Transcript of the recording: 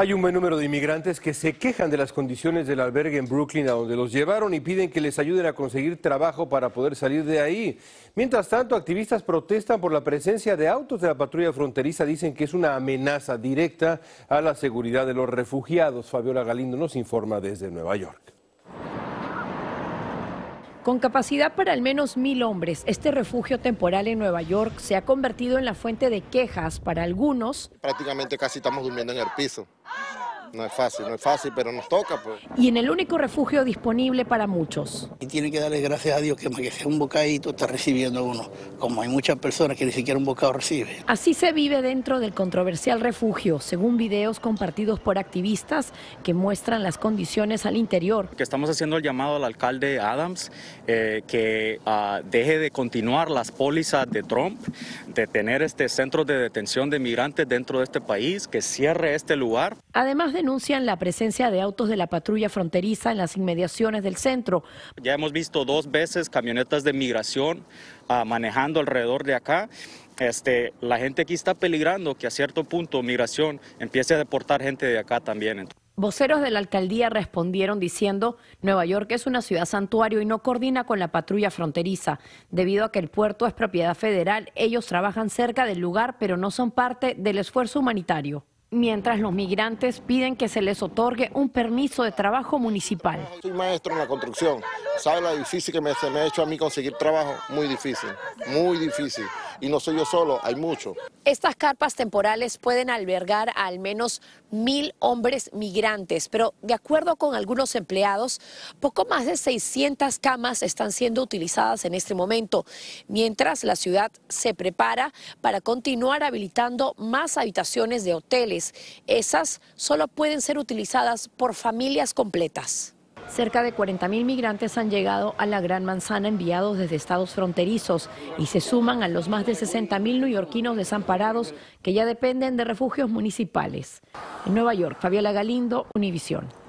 Hay un buen número de inmigrantes que se quejan de las condiciones del albergue en Brooklyn a donde los llevaron y piden que les ayuden a conseguir trabajo para poder salir de ahí. Mientras tanto, activistas protestan por la presencia de autos de la patrulla fronteriza. Dicen que es una amenaza directa a la seguridad de los refugiados. Fabiola Galindo nos informa desde Nueva York. Con capacidad para al menos mil hombres, este refugio temporal en Nueva York se ha convertido en la fuente de quejas para algunos. Prácticamente casi estamos durmiendo en el piso. No es fácil, no es fácil, pero nos toca. Pues. Y en el único refugio disponible para muchos. Y tiene que darle gracias a Dios que, que sea un bocadito está recibiendo uno, como hay muchas personas que ni siquiera un bocado reciben. Así se vive dentro del controversial refugio, según videos compartidos por activistas que muestran las condiciones al interior. Que estamos haciendo el llamado al alcalde Adams eh, que uh, deje de continuar las pólizas de Trump, de tener este centro de detención de migrantes dentro de este país, que cierre este lugar. Además denuncian la presencia de autos de la patrulla fronteriza en las inmediaciones del centro. Ya hemos visto dos veces camionetas de migración uh, manejando alrededor de acá. Este, la gente aquí está peligrando que a cierto punto migración empiece a deportar gente de acá también. Voceros de la alcaldía respondieron diciendo Nueva York es una ciudad santuario y no coordina con la patrulla fronteriza. Debido a que el puerto es propiedad federal, ellos trabajan cerca del lugar pero no son parte del esfuerzo humanitario mientras los migrantes piden que se les otorgue un permiso de trabajo municipal. Soy maestro en la construcción. ¿Sabe lo difícil que me, me ha hecho a mí conseguir trabajo? Muy difícil, muy difícil. Y no soy yo solo, hay muchos. Estas carpas temporales pueden albergar a al menos mil hombres migrantes, pero de acuerdo con algunos empleados, poco más de 600 camas están siendo utilizadas en este momento, mientras la ciudad se prepara para continuar habilitando más habitaciones de hoteles. Esas solo pueden ser utilizadas por familias completas. Cerca de 40.000 migrantes han llegado a la Gran Manzana enviados desde estados fronterizos y se suman a los más de 60.000 neoyorquinos desamparados que ya dependen de refugios municipales. En Nueva York, Fabiola Galindo, Univisión.